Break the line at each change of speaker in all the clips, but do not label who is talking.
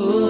मेरी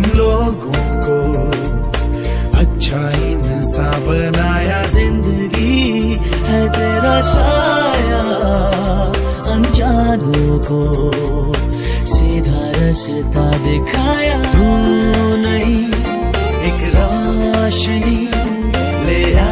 हम लोगों को अच्छा इंसान बनाया ज़िंदगी है तेरा साया। अनजानों को सीधा रास्ता दिखाया। नहीं, एक रोशनी ले आई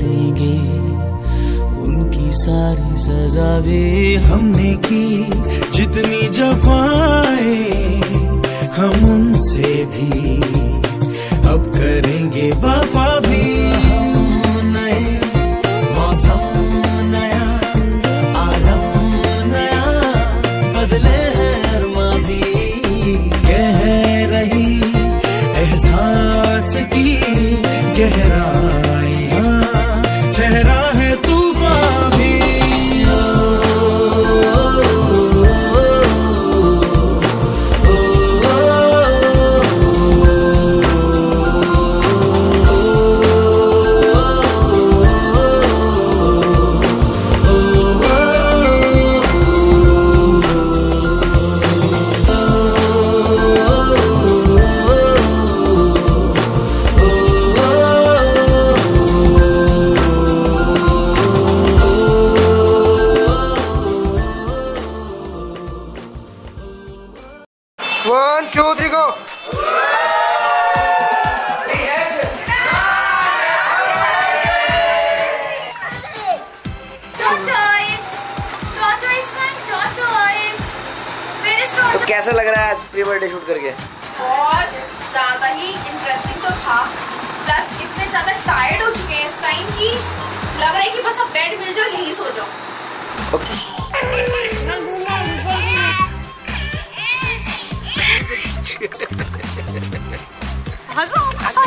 झेलेंगे उनकी सारी सजा भी हमने की। जितनी जफाए हम उनसे भी
One, two, three, go.
Tortoise! Tortoise, man, tortoise! Where is
तो
कैसा लग रहा है आज प्री बर्थडे शूट करके
बहुत ज़्यादा ही इंटरेस्टिंग तो था प्लस इतने ज़्यादा टायर्ड हो चुके हैं इस टाइम की लग रहा है कि बस अब बेड मिल जाओ यहीं सो जाओ 가서 가서.